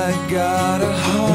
I got a heart.